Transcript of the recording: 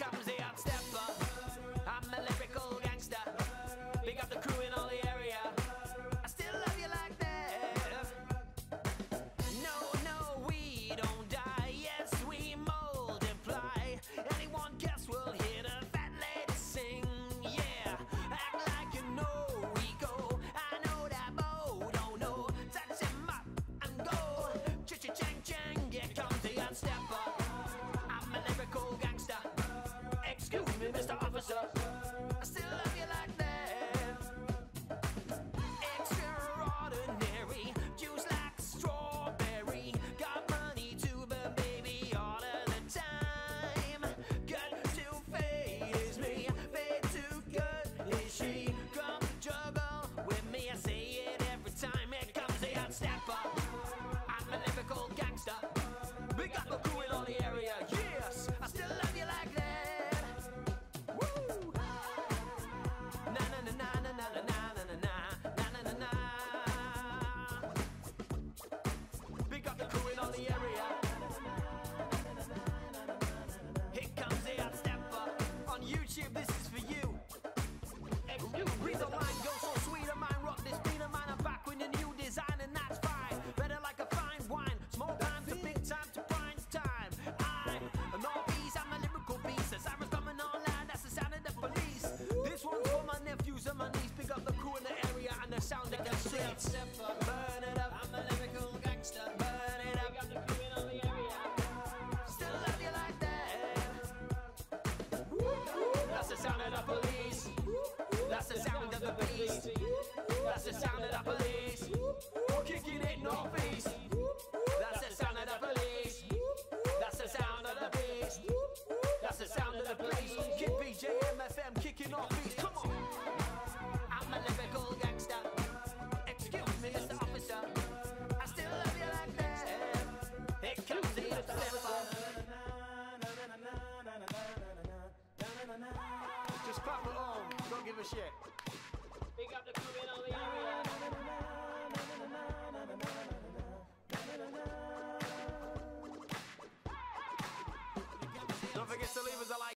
comes in. That's the sound of the beast. That's the sound of the police. Kicking it, north. Don't give a shit. Up the the area. Don't forget to leave us a like.